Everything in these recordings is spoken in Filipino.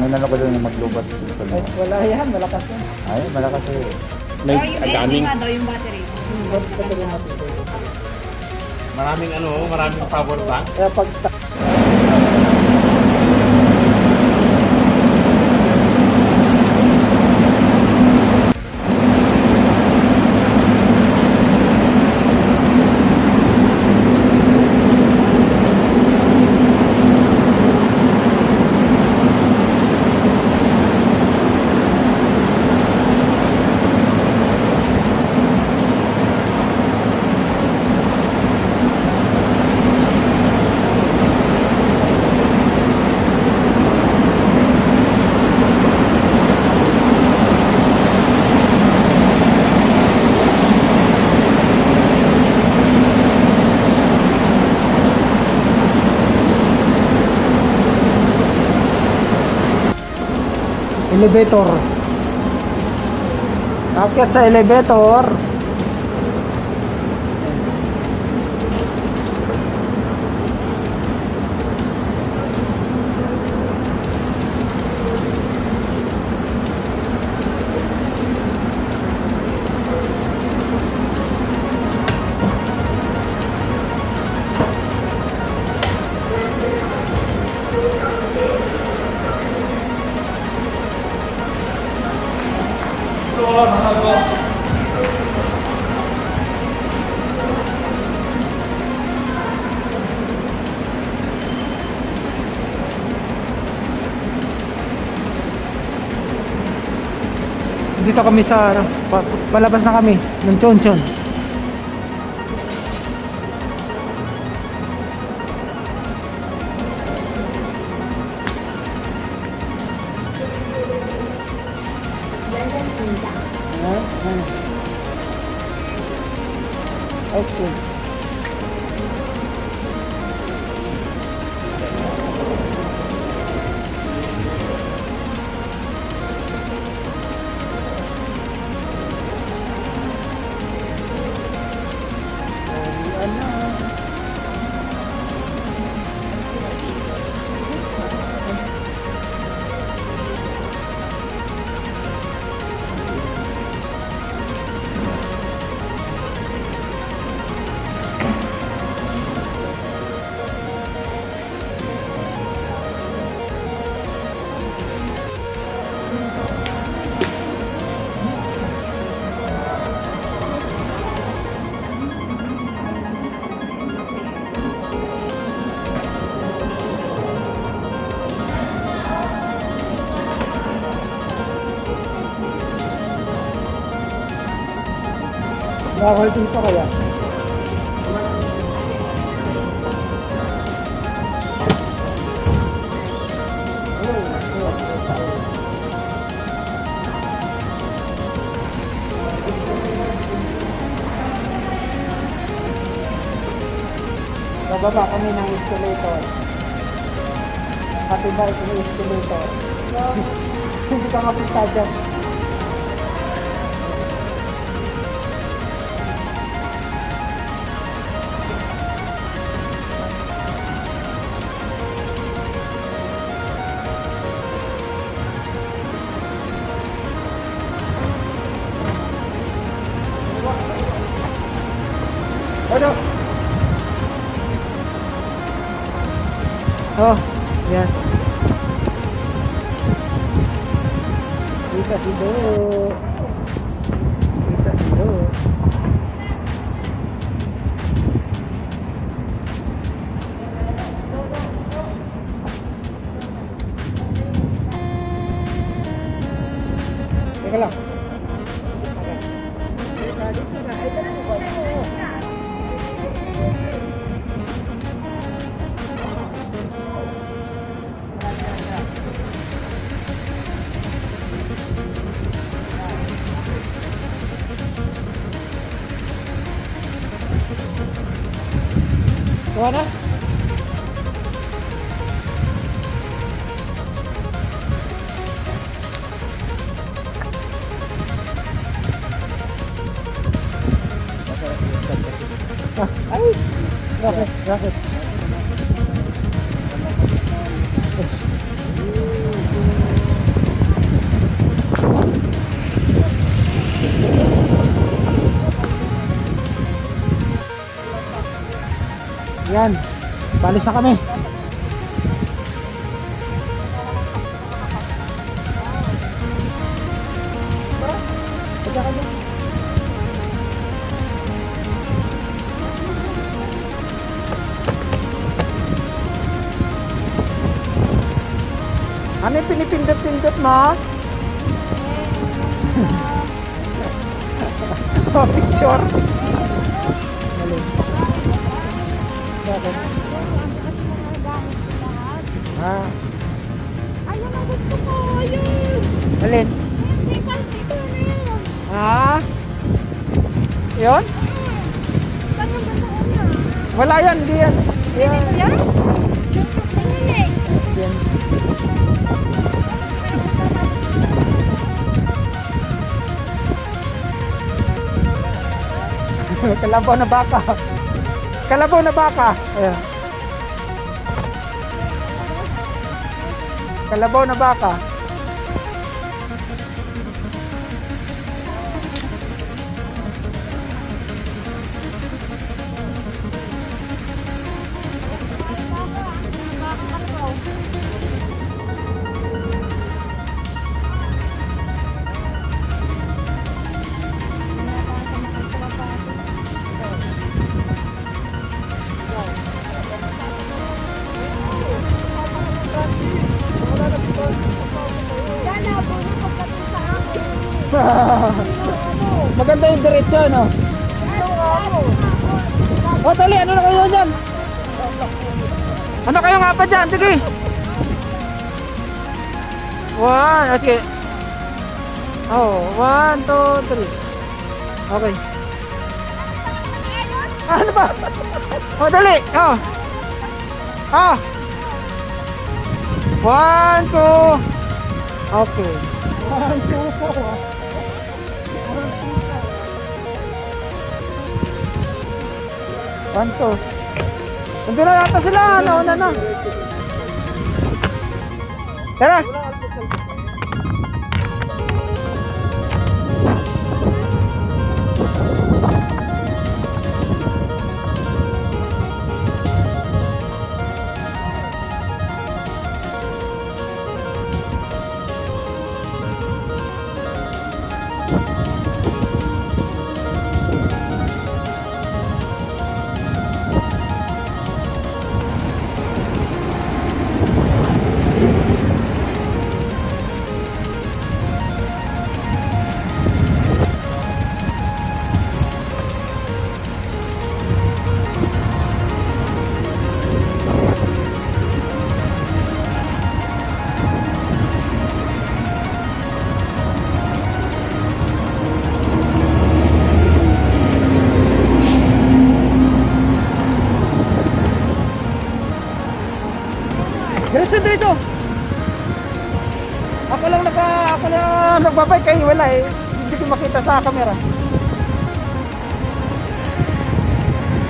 ang inano ko doon yung maglubat sa Ay, mo. wala yan, malakas yan. Ay, malakas eh. May oh, yung daming, nga daw yung battery. Hmm, maraming ano, maraming power bank. Kaya pag elevator. Akyat sa elevator. Dito kami sa ano, pa, palabas na kami ng Chonchon. Nakakalitin pa kaya? Bababa kami ng escalator. Pati ba ito ng escalator? Hindi ka mapunta dyan. What? Palis na kami. Ano yung pinipindot-pindot mo? oh, picture. Alin? Yun. Ah? Yun? Wala yan, di yan. Yan. Yan. Kalabaw na baka. Kalabaw na baka. Ayan. Kalabaw na baka. Sige. One, ah, sige. Oh, one, two, three. Okay. Ano ba? O, dali. Oh. Ah. One, two. Okay. One, two, four. One, two. Nandun na nata sila. Nauna na. Tara. Diretso, wala eh. Hindi ko makita sa camera.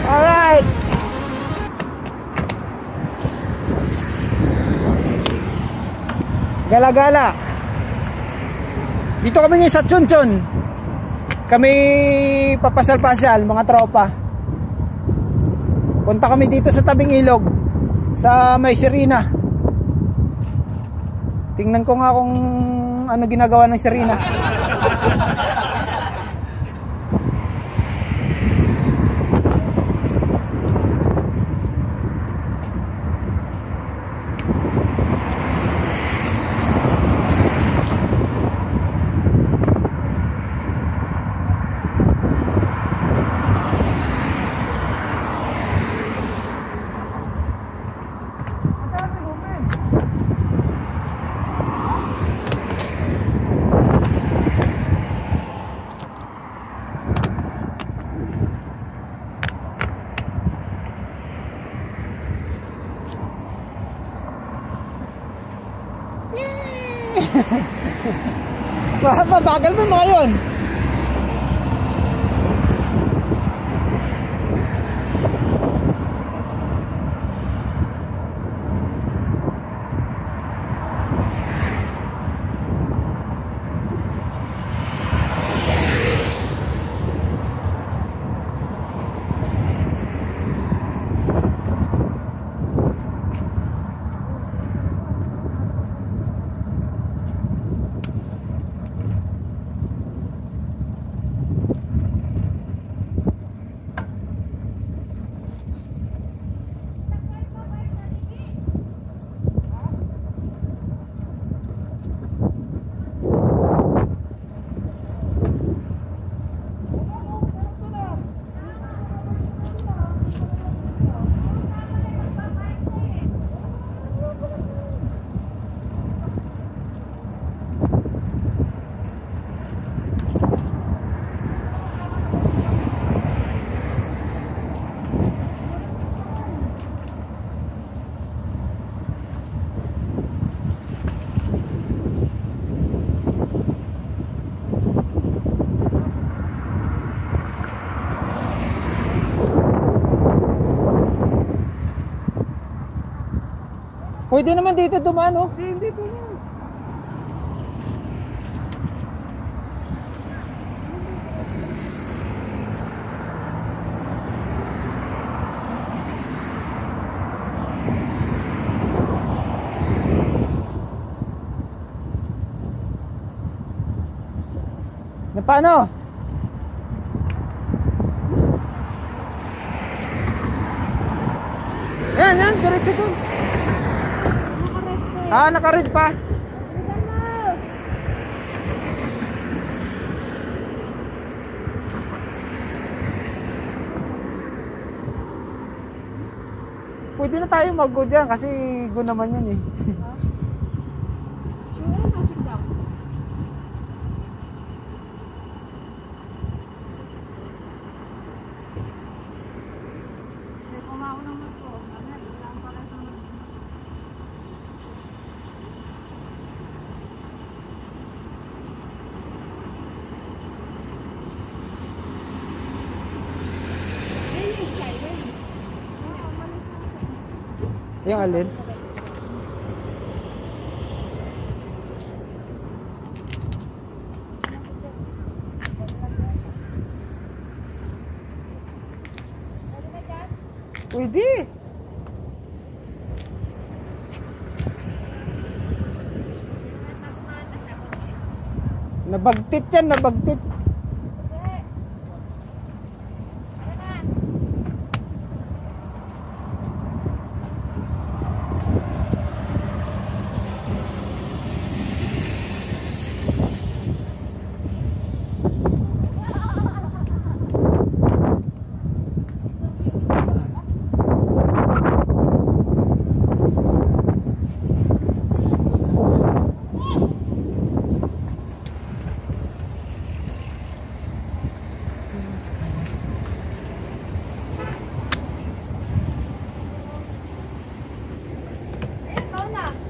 Alright. Gala-gala. Dito kami ngayon sa Chunchon. Kami papasal-pasal, mga tropa. Punta kami dito sa tabing ilog sa May Serena. Tingnan ko nga kung ano ginagawa ng Serena. Mabagal mo yun. Pwede naman dito dumaan, oh. Hindi ko na. Na paano? Yan, yan, diretso ko. Ah, naka-red pa. Pwede na tayo mag-go dyan kasi go naman yan eh. Alin? Pwede. Nabagtit yan, nabagtit.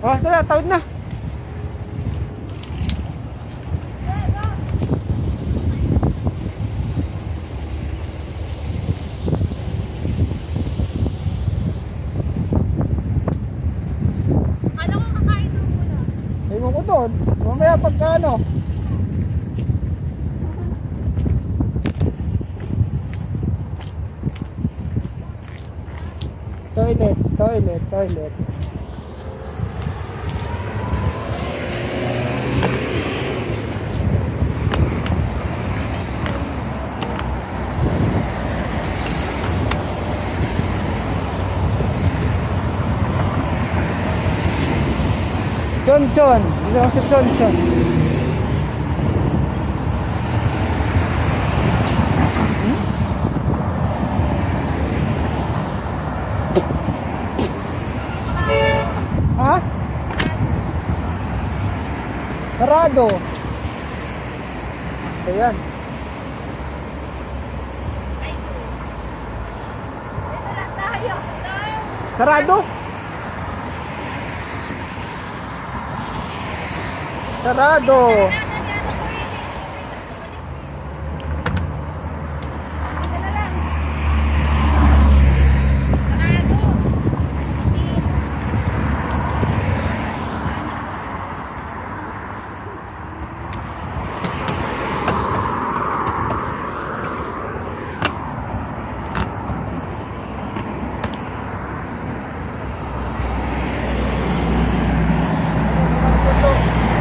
Oh, tara, tawid na. Ewan ko doon. Mamaya pagka ano. Toilet, toilet, toilet. Chon Chon. Dito ako sa Chon Chon. Hmm? Ha? Sarado. Ayan. Ay, do. Dito lang tayo. Sarado? Sarado.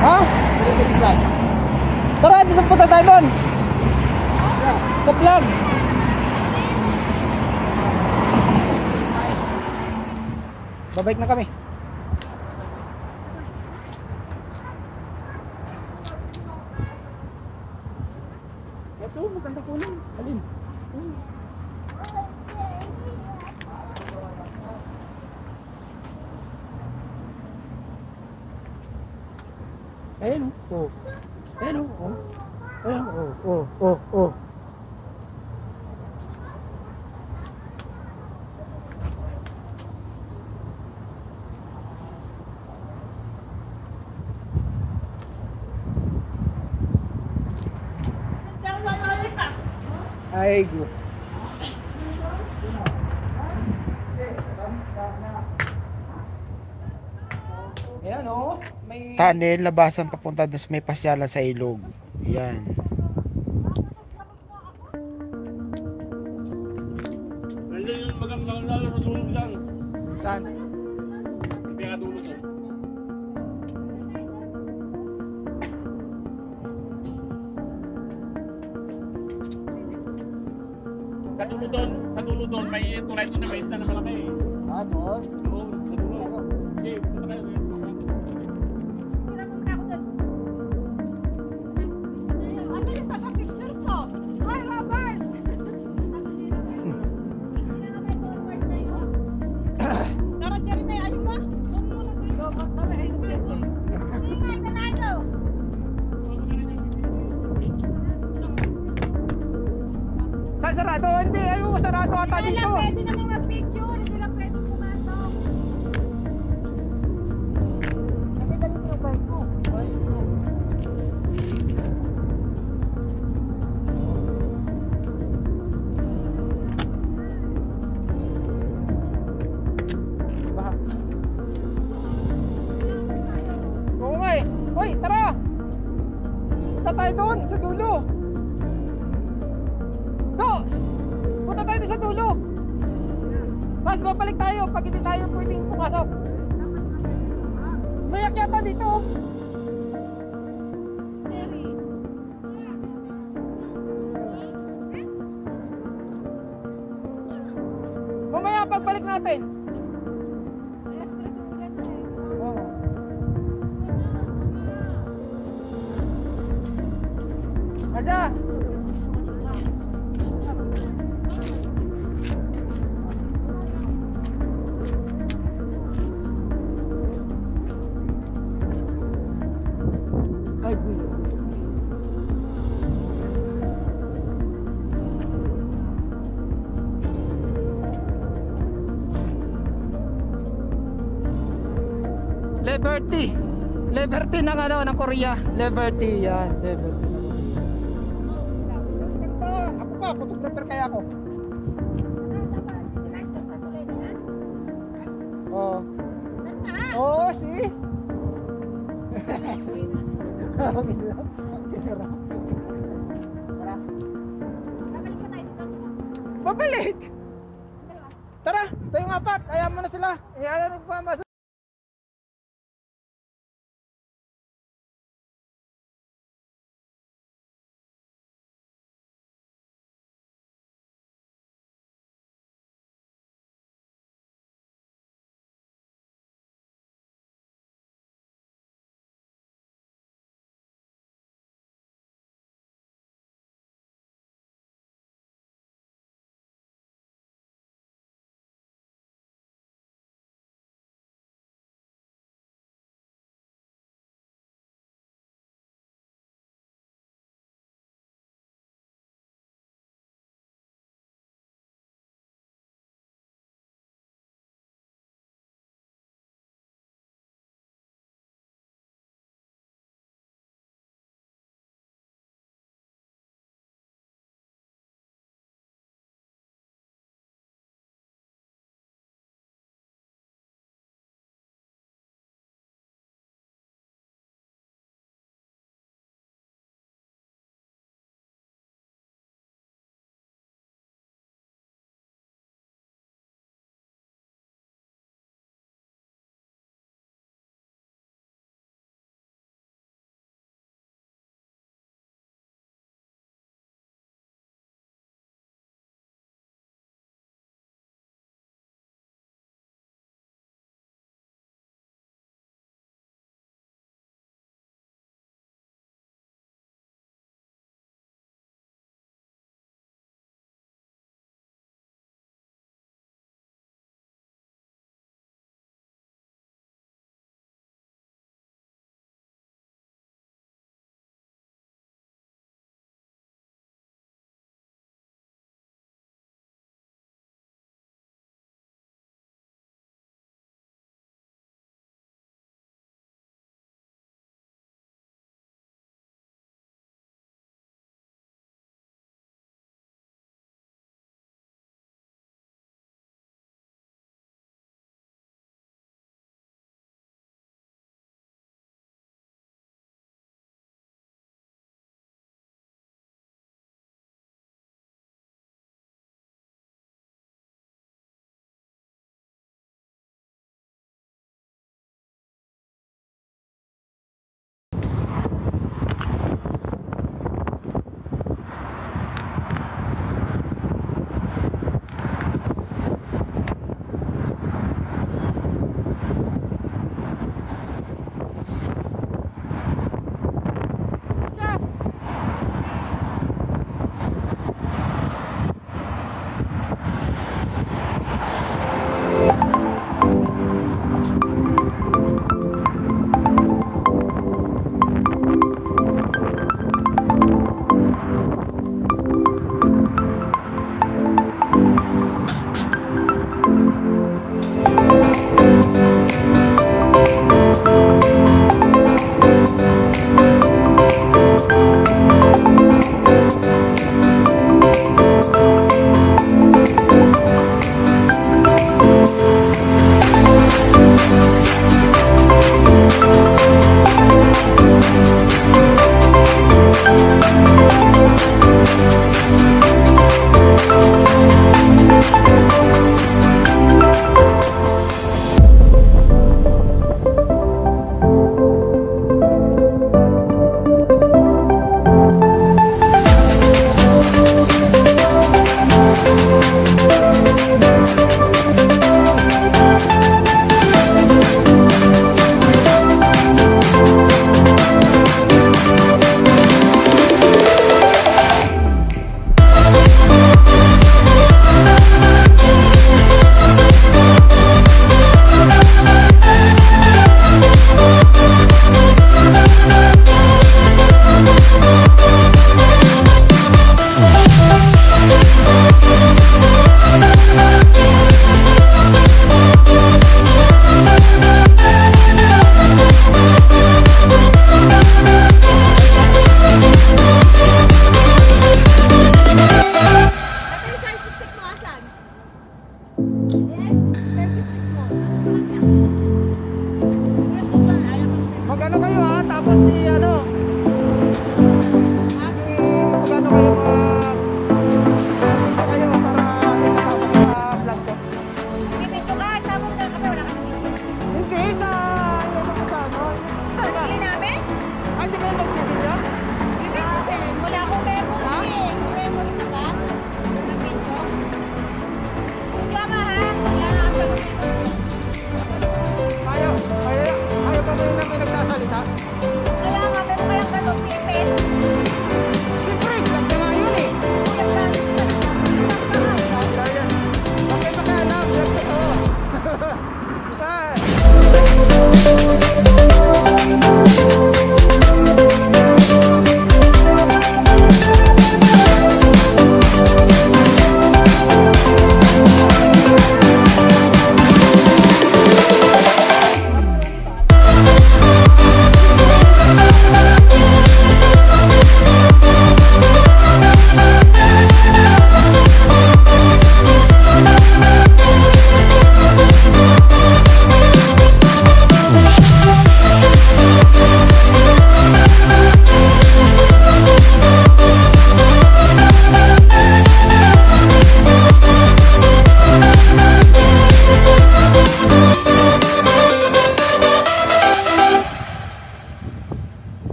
Ha? Tara, dito punta tayo doon. Sa plug. Babalik na kami. Ay, go. Ayan o. Oh. May... Tunnel, labasan papunta doon sa may pasyalan sa ilog. Ayan. sarado. Hindi, ayun, sarado ata dito. Wala, pwede naman mag-picture. ng ano, ng Korea. Liberty, yan. Liberty. Ganda. Ako pa, photographer kaya ako. Oo. Oh. Oo, oh, see? Yes. okay na. Okay na. Babalik! Tara, tayong apat. Ayaw mo na sila. Ayaw na nagpamasa.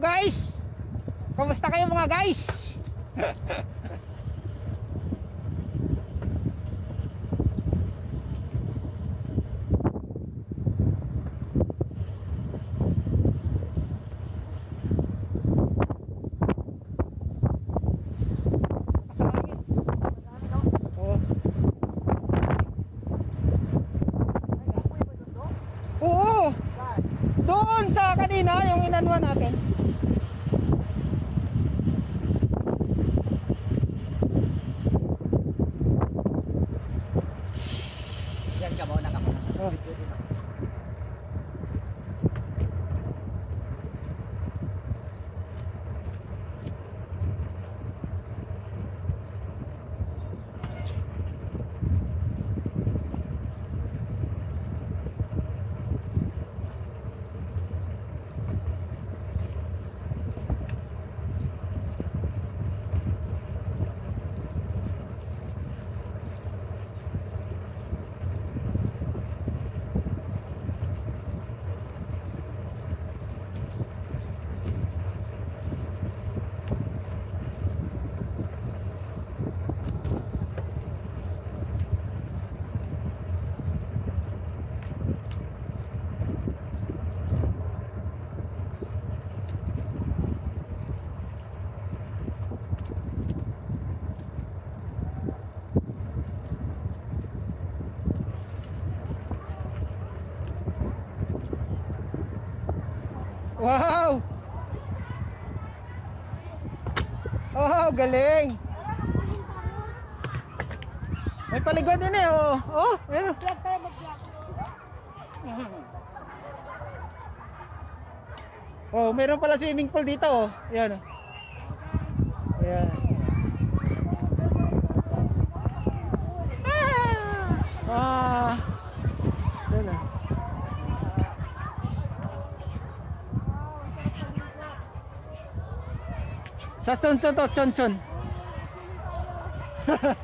guys? Kamusta kayo mga guys? Oh. doon sa kanina yung inanuan natin Wow, galing. May paligwan din eh. Oh, oh ayun. Oh, meron pala swimming pool dito. Oh. Yan. Oh. 真真到真真。哈哈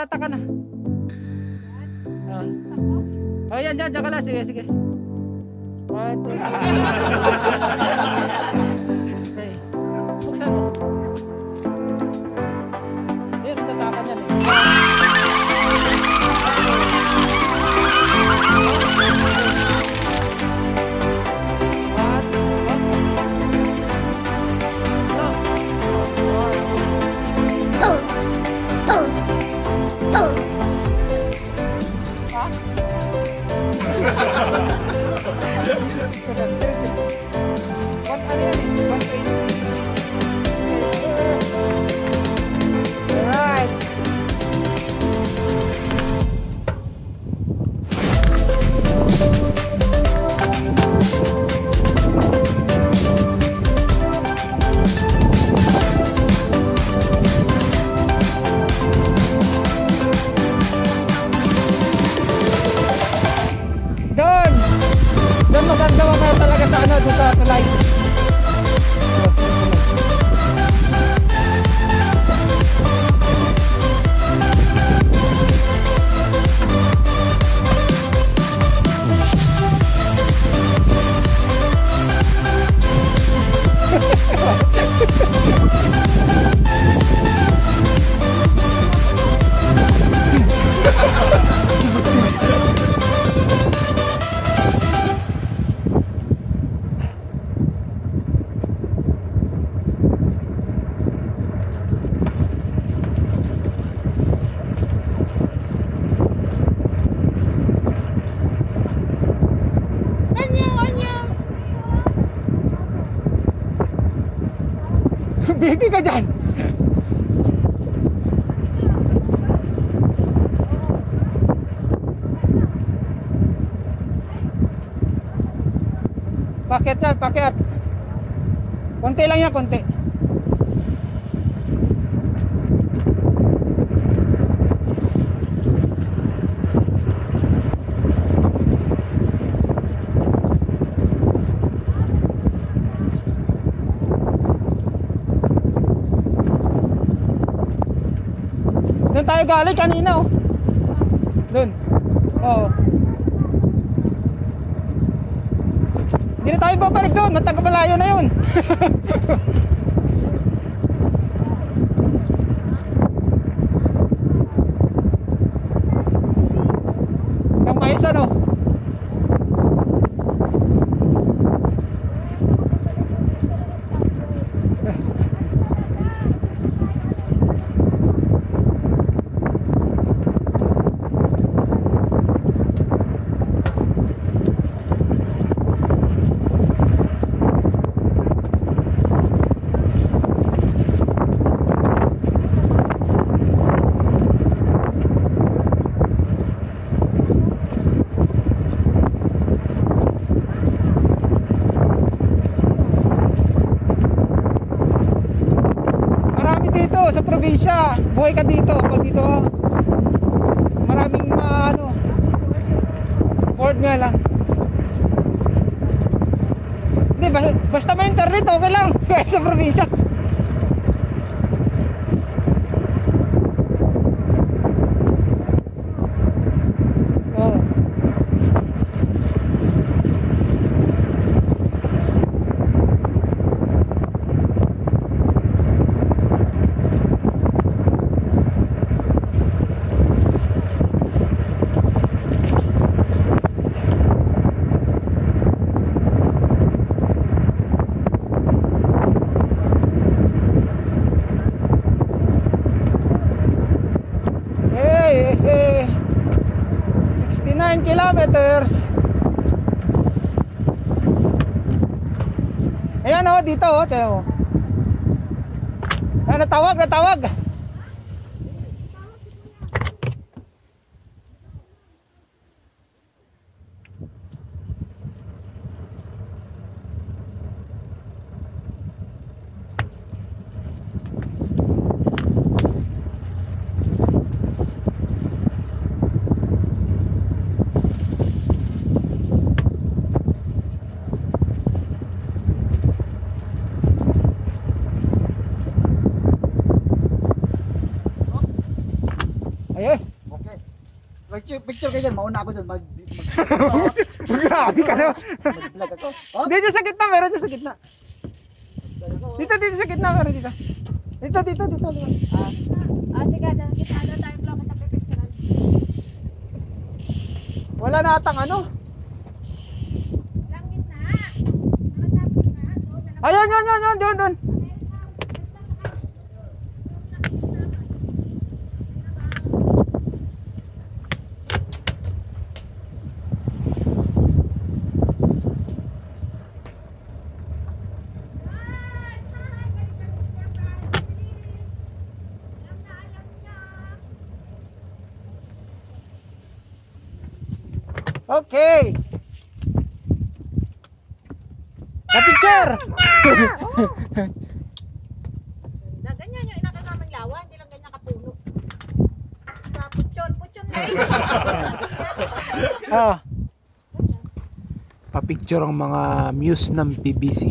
Tatata ka na. Ah. Oh, yan, dyan, dyan ka lang. Sige, sige. Paket. Konti lang yan, konti. Doon tayo galing kanina oh. Doon. Oo. Hindi na tayo babalik doon. Matagpalayo na yun. Ang mais ano? Marami dito sa probinsya. Buhay ka dito. Pag dito, maraming mga ano, Ford nga lang. Hindi, basta, basta may internet, okay lang. Sa probinsya. Kilometers. Ayan oh, dito oh, tiyan mo. Ah, natawag, natawag. picture kayo dyan, mauna ako dyan. Mag, mag, Grabe ka naman. Mag-vlog ako. Oh? Dito sa gitna, meron dito sa gitna. Dito, dito sa gitna, meron dito. Dito, dito, dito. Ah. ah, sige, nakikita na tayo vlog at pipicturean. Wala na atang ano. Langit na. Nakatapos na. Ayun, yun, yun, yun, doon, doon. Okay. The picture! Na ganyan yung inakasamang lawa, hindi lang ganyan kapuno. Sa puchon, puchon lang. Ah. Pa-picture ang mga muse ng PBC.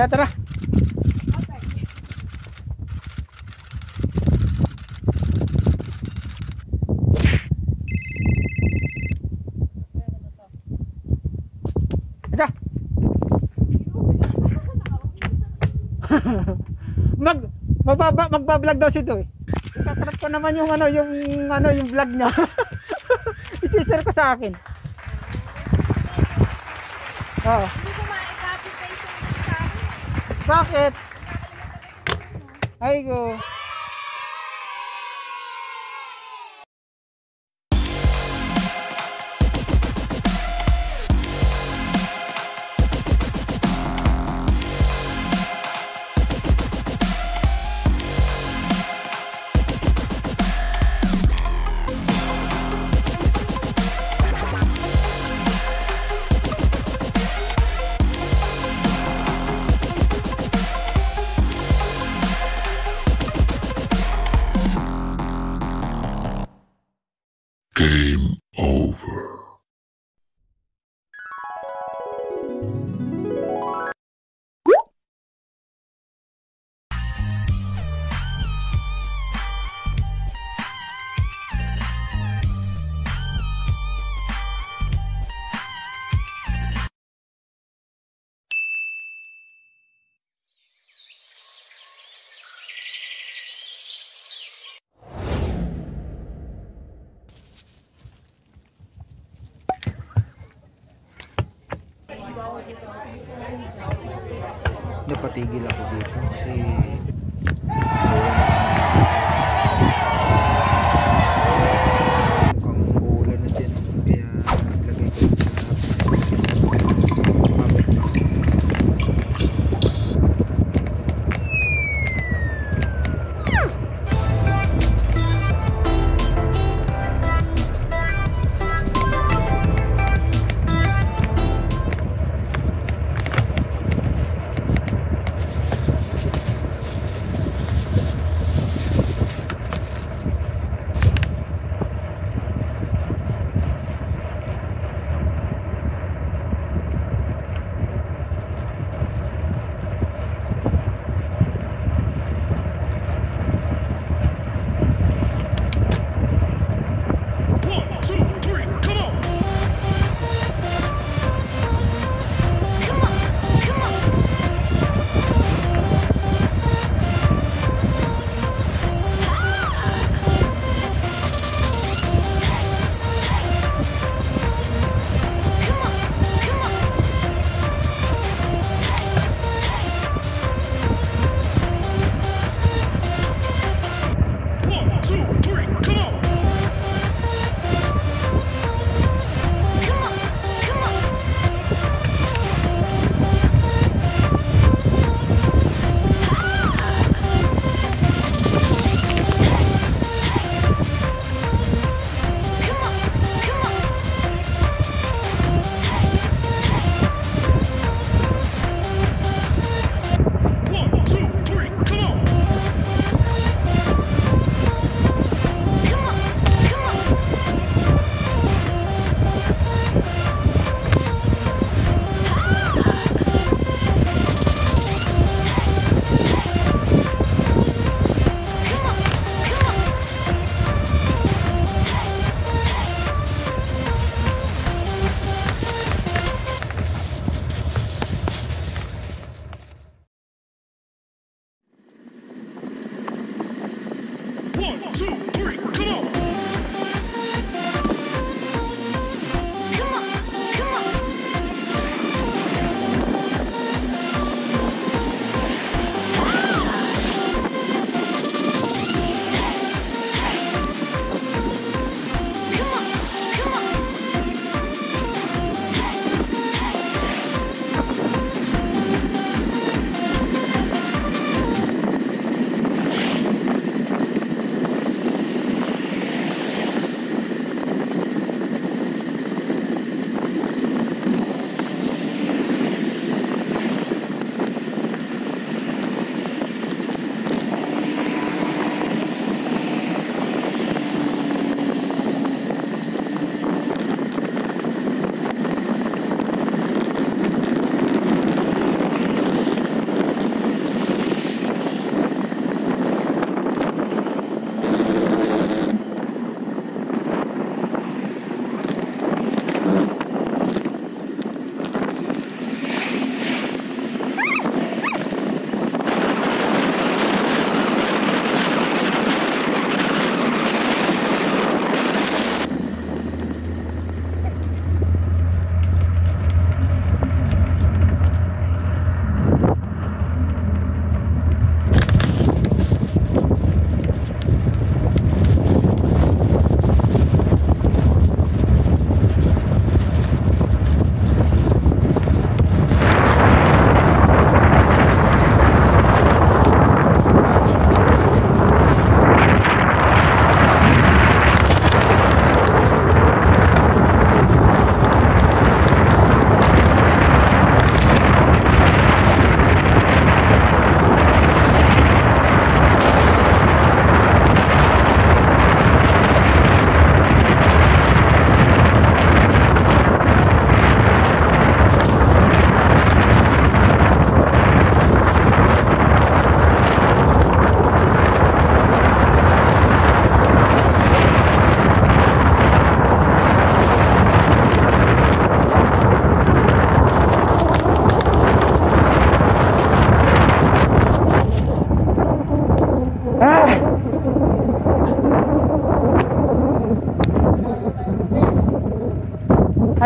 Tara, tara. Mag mababa magba-vlog daw si Doy. Ikakrap ko naman yung ano yung ano yung vlog niya. I-share ko sa akin. Oo. Oh. Bakit? Ay, go.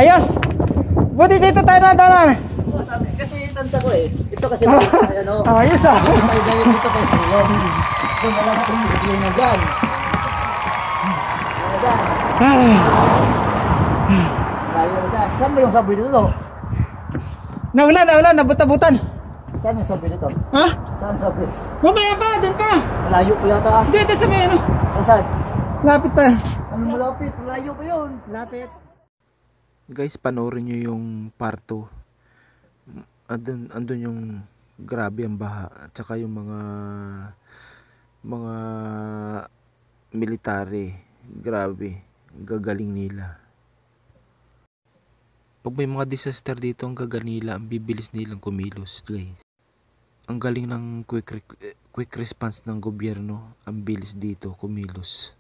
Ayos! Buti dito tayo nadanan. Oo, sabi, kasi tansa ko eh. Ito kasi ano. Ayos ah. Tayo gawin dito kay Silong. Kung wala na kung Silong na dyan. Na dyan. Layo na dyan. Saan ba yung sabi dito? Naulan, naulan, nabuta-butan. Saan yung sabi dito? Ha? Saan sabi? Mamaya pa, dun pa. Malayo pa yata ah. Hindi, dun sa may ano. Saan? Lapit pa. Ano malapit? Malayo pa yun. Lapit. Guys, panoorin nyo yung parto. Andun, andun yung grabe ang baha. At saka yung mga mga military. Grabe. Gagaling nila. Pag may mga disaster dito, ang gagaling nila, ang bibilis nilang kumilos, guys. Ang galing ng quick, eh, quick response ng gobyerno, ang bilis dito kumilos.